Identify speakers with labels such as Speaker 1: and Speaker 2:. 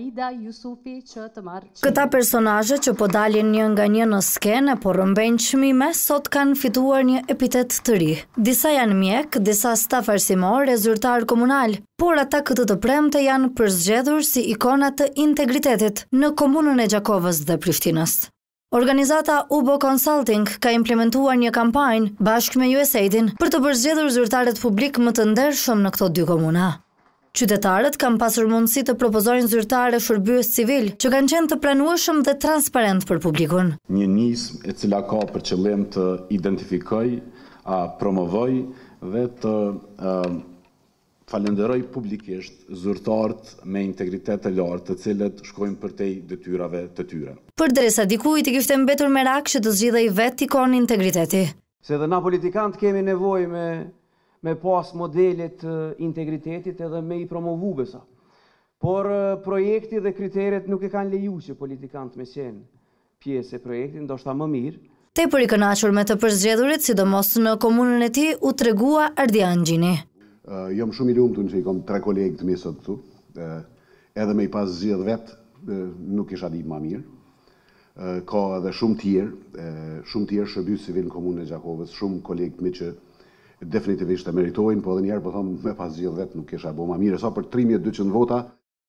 Speaker 1: Aida Jusufi që të marrë çmimin.
Speaker 2: Këta personazhe që po dalin një nga një në skenë e po rrëmbejnë çmime, sot kanë fituar një epitet të ri. Disa janë mjek, disa staf arsimor e zyrtarë komunalë, por ata këtë të premte janë përzgjedhur si ikona të integritetit në komunën e Gjakovës dhe Prishtinës. Organizata UBO Consulting ka implementuar një kampajnë bashkë me USAID-in për të përzgjedhur zyrtarët publikë më të ndershëm në këto dy komuna. Qytetarët kanë pasur mundësi të propozojnë zyrtarë e shërbyes civilë që kanë qenë të pranueshëm dhe transparentë për publikun.
Speaker 3: Një nismë e cila ka për qëllim të identifikojë, promovojë dhe të. falënderojë publikisht zyrtarët me integritet të lartë të cilët shkojnë përtej detyrave të tyre.
Speaker 2: Përderisa dikujt i kishte mbetur merak që të zgjidhej vetë ikonë integriteti.
Speaker 4: Se dhe na politikantë kemi nevojë me me pasë modele të integritetit edhe me i promovu besa. Por projekti dhe kriteret nuk e kanë leju që politikantë me qenë pjesë e projektit, ndoshta më mirë.
Speaker 2: Tepër i kënaqur me të përzgjedhurit, sidomos në komunën e tij, u tregua Ardian Gjini.
Speaker 5: Jam shumë i lumtun që i kom tre kolegë të mi sot këtu. Edhe me i pas zgjedhë vetë, nuk kisha dit ma mirë. Ka edhe shumë tjerë, shumë tjerë shërbys civil në komunën e Gjakovës, shumë kolegë të mi që definitivisht e meritojnë, po edhe një herë po thom, me pas zgjedhë vetë nuk kisha bo ma mirë, e sa për
Speaker 2: tre mijë
Speaker 1: e dyqind vota,